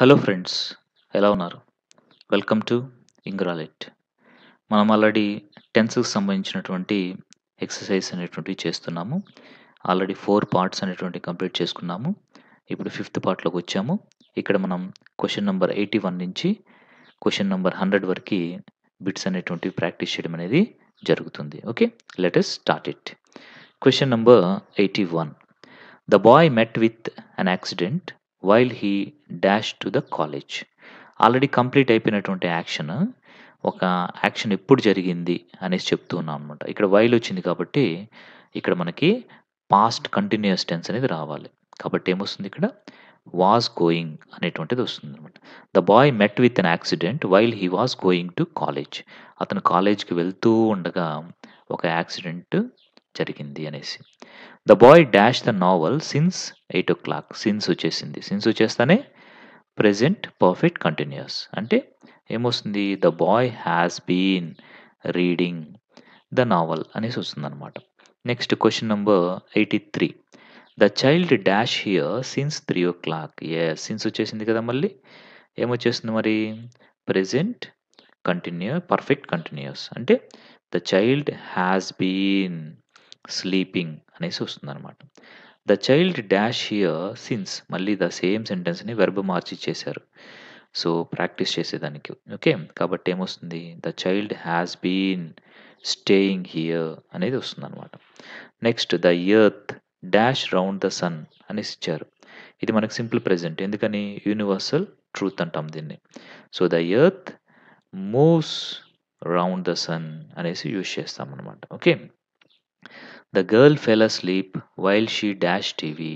Hello friends ఎలా ఉన్నారు? Welcome to ఇంగ్రాలెట్. మనం ఆల్రెడీ టెన్స్కి సంబంధించినటువంటి ఎక్సర్సైజ్ అనేటువంటివి చేస్తున్నాము. ఆల్రెడీ ఫోర్ పార్ట్స్ అనేటువంటి కంప్లీట్ చేసుకున్నాము. ఇప్పుడు ఫిఫ్త్ పార్ట్లోకి వచ్చాము. ఇక్కడ మనం క్వశ్చన్ నెంబర్ ఎయిటీ వన్ నుంచి క్వశ్చన్ నెంబర్ హండ్రెడ్ వరకు బిట్స్ అనేటువంటివి ప్రాక్టీస్ చేయడం అనేది జరుగుతుంది. Okay? Let's start it question number eighty one. The boy met with an accident while he dash to the college already complete అయిపోయినటువంటి action ఒక action ఎప్పుడు జరిగింది అనేసి చెప్తూ ఉన్నాం అనమాట ఇక్కడ వైల్ వచ్చింది కాబట్టి ఇక్కడ మనకి పాస్ట్ కంటిన్యూస్ టెన్స్ అనేది రావాలి. కాబట్టి ఏమొస్తుంది ఇక్కడ? వాజ్ గోయింగ్ అనేటువంటిది వస్తుంది అనమాట the boy met with an accident while he was going to college అతను కాలేజ్కి వెళ్తూ ఉండగా ఒక యాక్సిడెంట్ జరిగింది అనేసి. The boy dash the novel since eight o'clock since వచ్చేసింది. సిన్స్ వచ్చేస్తానే ప్రజెంట్ పర్ఫెక్ట్ కంటిన్యూస్ అంటే ఏమొస్తుంది? The boy has been reading the novel అనేసి వస్తుంది అనమాట next question number eighty three the child dash here since three o'clock A since వచ్చేసింది కదా మళ్ళీ. ఏమొచ్చేస్తుంది మరి? ప్రెజెంట్ కంటిన్యూ పర్ఫెక్ట్ కంటిన్యూస్ అంటే the child has been sleeping అనేసి వస్తుంది అనమాట the child dash here since మళ్ళీ ద సేమ్ సెంటెన్స్ని వెర్బ్ మార్చి చేశారు. సో ప్రాక్టీస్ చేసేదానికి. ఓకే కాబట్టి ఏమొస్తుంది? The child has been staying here అనేది వస్తుంది అనమాట next the earth dash round the sun అనేసి ఇచ్చారు. ఇది మనకు సింపుల్ ప్రజెంట్ ఎందుకని? యూనివర్సల్ ట్రూత్ అంటాం దీన్ని. So the earth moves round the sun అనేసి యూజ్ చేస్తాం అనమాట okay the girl fell asleep while she dash TV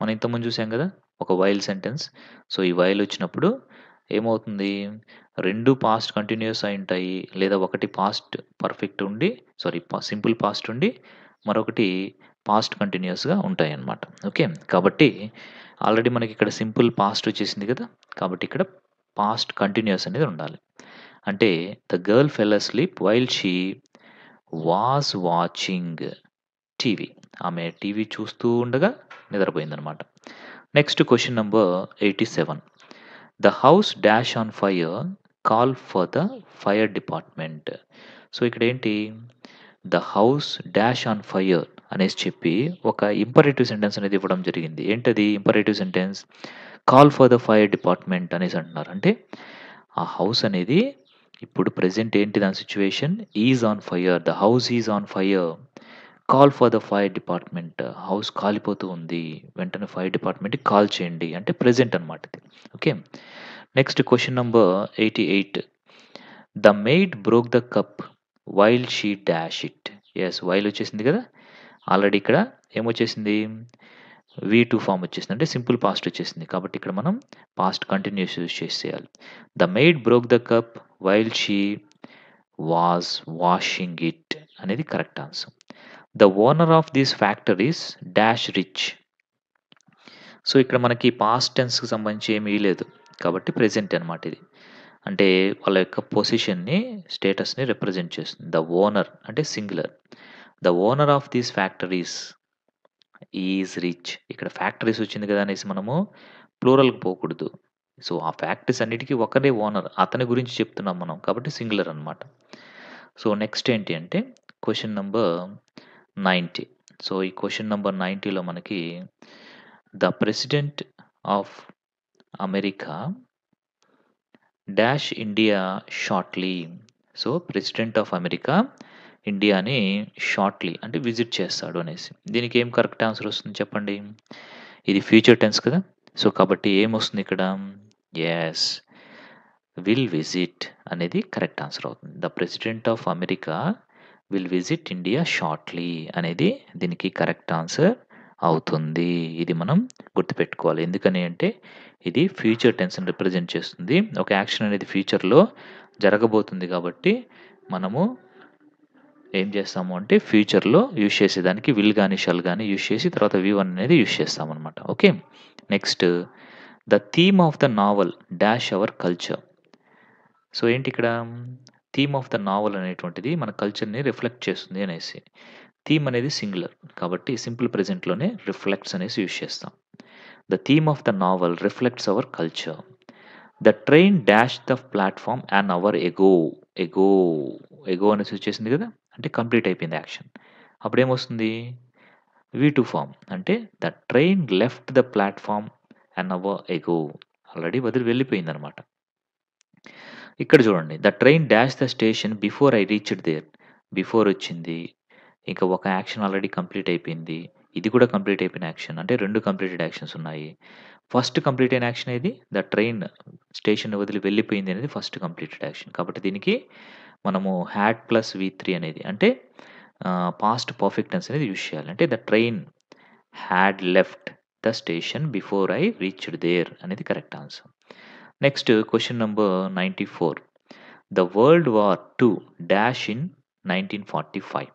మనం ఇంతకుముందు చూసాం కదా ఒక వైల్ సెంటెన్స్ సో ఈ వైల్ వచ్చినప్పుడు ఏమవుతుంది? రెండు పాస్ట్ కంటిన్యూస్ అయి ఉంటాయి లేదా ఒకటి పాస్ట్ పర్ఫెక్ట్ ఉండి సారీ సింపుల్ పాస్ట్ ఉండి మరొకటి పాస్ట్ కంటిన్యూస్గా ఉంటాయి అన్నమాట ఓకే కాబట్టి ఆల్రెడీ మనకి ఇక్కడ సింపుల్ పాస్ట్ వచ్చేసింది కదా కాబట్టి ఇక్కడ పాస్ట్ కంటిన్యూస్ అనేది ఉండాలి. అంటే the girl fell asleep while she was watching TV. ఆమె టీవీ చూస్తూ ఉండగా నిద్రపోయిందనమాట. Next question number eighty seven the house dash on fire call for the fire department so ఇక్కడ ఏంటి the house dash on fire అనేసి చెప్పి ఒక imperative sentence అనేది ఇవ్వడం జరిగింది. ఏంటది imperative sentence call for the fire department అనేసి అంటున్నారు. అంటే ఆ హౌస్ అనేది ఇప్పుడు ప్రజెంట్ ఏంటి దాని situation is on fire the house is on fire call for the fire department. House కాలిపోతూ ఉంది. వెంటనే ఫైర్ డిపార్ట్మెంట్కి కాల్ చేయండి. అంటే ప్రెజెంట్ అనమాట ఇది. Okay? Next question number eighty eight. The maid broke the cup while she dash it. Yes while వచ్చేసింది కదా? Already ఇక్కడ ఏమొచ్చేసింది? వి టూ ఫామ్ వచ్చేసింది. అంటే సింపుల్ పాస్ట్ వచ్చేసింది. కాబట్టి ఇక్కడ మనం పాస్ట్ కంటిన్యూస్ యూజ్ చేసేయాలి. The maid broke the cup while she was washing it అనేది correct answer. The owner of this factories dash rich so ఇక్కడ మనకి పాస్ట్ టెన్స్కి సంబంధించి ఏమీ లేదు. కాబట్టి ప్రెజెంట్ అనమాట ఇది. అంటే వాళ్ళ యొక్క పొజిషన్ని స్టేటస్ని రిప్రజెంట్ చేస్తుంది. ద ఓనర్ అంటే singular the owner of these factories is rich ఇక్కడ ఫ్యాక్టరీస్ వచ్చింది కదా అనేసి మనము ప్లూరల్కి పోకూడదు. సో ఆ ఫ్యాక్టరీస్ అన్నిటికీ ఒకరే ఓనర్ అతని గురించి చెప్తున్నాం మనం. కాబట్టి సింగులర్ అనమాట సో నెక్స్ట్ ఏంటి అంటే క్వశ్చన్ నెంబర్ నైంటీ. సో ఈ క్వశ్చన్ నెంబర్ నైంటీలో మనకి the president of America dash India shortly. So president of America ఇండియాని షార్ట్లీ అంటే విజిట్ చేస్తాడు అనేసి. దీనికి ఏం కరెక్ట్ ఆన్సర్ వస్తుంది చెప్పండి? ఇది ఫ్యూచర్ టెన్స్ కదా? సో కాబట్టి ఏమొస్తుంది ఇక్కడ? ఎస్ విల్ విజిట్ అనేది కరెక్ట్ ఆన్సర్ అవుతుంది. The president of America will visit India shortly అనేది దీనికి కరెక్ట్ ఆన్సర్ అవుతుంది. ఇది మనం గుర్తుపెట్టుకోవాలి. ఎందుకని అంటే ఇది ఫ్యూచర్ టెన్స్ని రిప్రజెంట్ చేస్తుంది. ఒక యాక్షన్ అనేది ఫ్యూచర్లో జరగబోతుంది కాబట్టి మనము ఏం చేస్తాము అంటే ఫ్యూచర్లో యూజ్ చేసేదానికి విల్ కానీ షల్ కానీ యూజ్ చేసి తర్వాత వి వన్ అనేది యూజ్ చేస్తామన్నమాట. Okay? Next the theme of the novel dash our culture. So ఏంటి ఇక్కడ? థీమ్ ఆఫ్ ద నావల్ అనేటువంటిది మన కల్చర్ని రిఫ్లెక్ట్ చేస్తుంది అనేసి. థీమ్ అనేది సింగులర్. కాబట్టి సింపుల్ ప్రెజెంట్లోనే రిఫ్లెక్ట్స్ అనేసి యూజ్ చేస్తాం. The theme of the novel reflects our culture. The train dash the platform an hour ago. Ago. Ago అనేసి వచ్చేసింది కదా? అంటే కంప్లీట్ అయిపోయింది యాక్షన్. అప్పుడు ఏమొస్తుంది వి ఫామ్. అంటే the train left the platform an hour ago. Already వదిలి వెళ్ళిపోయింది అనమాట ఇక్కడ చూడండి the train dash the station before I reached there. Before వచ్చింది ఇంకా ఒక యాక్షన్ ఆల్రెడీ కంప్లీట్ అయిపోయింది. ఇది కూడా కంప్లీట్ అయిపోయిన యాక్షన్ అంటే రెండు కంప్లీటెడ్ యాక్షన్స్ ఉన్నాయి. ఫస్ట్ కంప్లీట్ అయిన యాక్షన్ ఏది? ద ట్రైన్ స్టేషన్ వదిలి వెళ్ళిపోయింది అనేది ఫస్ట్ కంప్లీటెడ్ యాక్షన్. కాబట్టి దీనికి మనము హ్యాడ్ ప్లస్ వి త్రీ అనేది అంటే పాస్ట్ పర్ఫెక్ట్ టెన్స్ అనేది యూజ్ చేయాలి. అంటే the train had left the station before I reached there అనేది correct answer. Next question number ninety four the world war two dash in nineteen forty five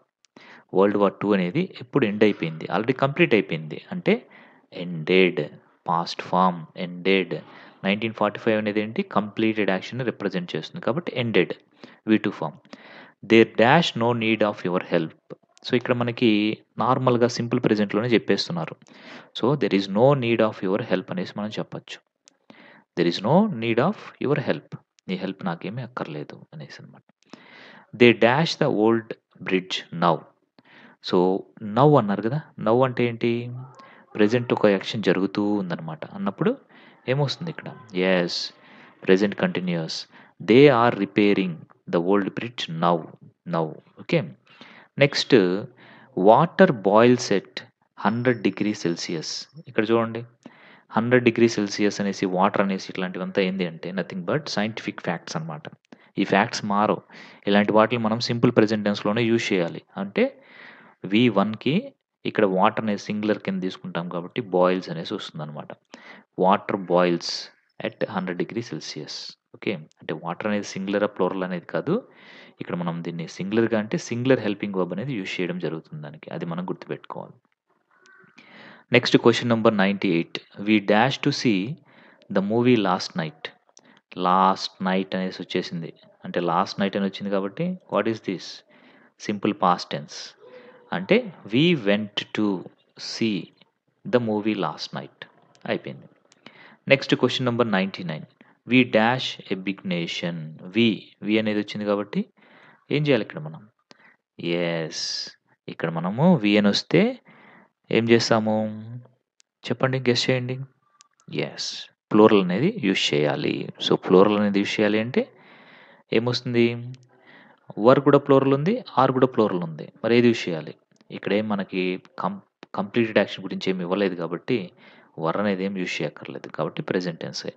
world war two అనేది ఎప్పుడు end అయిపోయింది? Already complete అయిపోయింది. అంటే ended past form ended nineteen forty five అనేది ఏంటి? Completed action represent చేస్తుంది. కాబట్టి ended V two form there dash no need of your help so ఇక్కడ మనకి నార్మల్గా సింపుల్ ప్రెజెంట్లోనే చెప్పేస్తున్నారు. So there is no need of your help అనేసి మనం చెప్పచ్చు. There is no need of your help నీ హెల్ప్ నాకేమీ అక్కర్లేదు అనేసి అనమాట they dash the old bridge now so now అన్నారు కదా? నవ్ అంటే ఏంటి? ప్రజెంట్ ఒక యాక్షన్ జరుగుతూ ఉందన్నమాట. అన్నప్పుడు ఏమొస్తుంది ఇక్కడ? Yes present continuous they are repairing the old bridge now now okay next water boils at hundred degree celsius ఇక్కడ చూడండి. హండ్రెడ్ డిగ్రీ సెల్సియస్ అనేసి వాటర్ అనేసి ఇట్లాంటివంతా ఏంది అంటే నథింగ్ బట్ సైంటిఫిక్ ఫ్యాక్ట్స్ అనమాట ఈ ఫ్యాక్ట్స్ మారవు. ఇలాంటి వాటిని మనం సింపుల్ ప్రెజెంట్ టెన్స్లోనే యూజ్ చేయాలి. అంటే వి వన్కి ఇక్కడ వాటర్ అనేది సింగులర్ కింద తీసుకుంటాం కాబట్టి బాయిల్స్ అనేసి వస్తుంది అనమాట water boils at hundred degree celsius okay అంటే వాటర్ అనేది సింగులర్ ప్లోరల్ అనేది కాదు. ఇక్కడ మనం దీన్ని సింగులర్గా అంటే సింగులర్ హెల్పింగ్ వర్బ్ అనేది యూజ్ చేయడం జరుగుతుంది దానికి. అది మనం గుర్తుపెట్టుకోవాలి. Next question number ninety eight we dash to see the movie last night last night అనేసి వచ్చేసింది. అంటే లాస్ట్ నైట్ అని వచ్చింది కాబట్టి what is this simple past tense అంటే we went to see the movie last night అయిపోయింది. Next question number ninety nine we dash a big nation we we అనేది వచ్చింది కాబట్టి ఏం చేయాలి ఇక్కడ మనం? ఎస్ ఇక్కడ మనము వి అని వస్తే ఏం చేస్తాము? చెప్పండి గెస్ చేయండి. ఎస్ ప్లోరల్ అనేది యూజ్ చేయాలి. సో ప్లోరల్ అనేది యూజ్ చేయాలి అంటే ఏమొస్తుంది? వర్ కూడా ప్లోరల్ ఉంది ఆర్ కూడా ప్లోరల్ ఉంది. మరి ఏది యూజ్ చేయాలి? ఇక్కడేం మనకి కం కంప్లీటెడ్ యాక్షన్ గురించి ఏమి ఇవ్వలేదు కాబట్టి వర్ అనేది ఏం యూజ్ చేయక్కర్లేదు. కాబట్టి present టెన్సే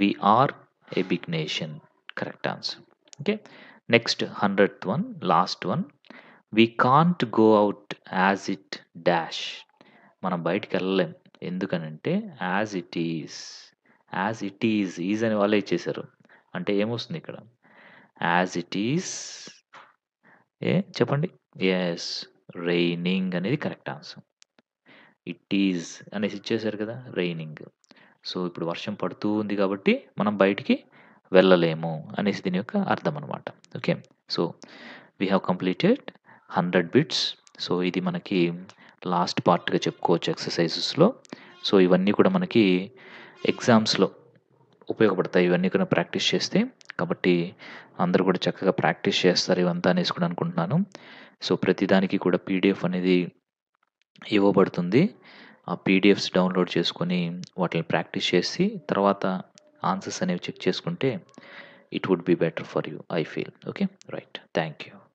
we are a big nation correct answer okay next hundred one last one we can't go out as it dash. మనం బయటికి వెళ్ళలేం. ఎందుకనంటే as it is. As it is. Is అని వాళ్ళే ఇచ్చేశారు. అంటే ఏమొస్తుంది ఇక్కడ? As it is. ఏ? చెప్పండి. ఎస్ రైనింగ్ అనేది కరెక్ట్ ఆన్సర్. ఇట్ ఈజ్ అనేసి ఇచ్చేశారు కదా? రైనింగ్ సో ఇప్పుడు వర్షం పడుతూ ఉంది కాబట్టి మనం బయటికి వెళ్ళలేము అనేసి దీని యొక్క అర్థం అనమాట okay? So we have completed hundred bits so ఇది మనకి లాస్ట్ పార్ట్గా చెప్పుకోవచ్చు ఎక్సర్సైజెస్లో సో ఇవన్నీ కూడా మనకి ఎగ్జామ్స్లో ఉపయోగపడతాయి. ఇవన్నీ కూడా ప్రాక్టీస్ చేస్తే కాబట్టి అందరూ కూడా చక్కగా ప్రాక్టీస్ చేస్తారు. ఇవంతా అనేసి కూడా అనుకుంటున్నాను. సో ప్రతిదానికి కూడా పీడిఎఫ్ అనేది ఇవ్వబడుతుంది. ఆ పీడిఎఫ్స్ డౌన్లోడ్ చేసుకొని వాటిని ప్రాక్టీస్ చేసి తర్వాత ఆన్సర్స్ అనేవి చెక్ చేసుకుంటే it would be better for you I feel okay right thank you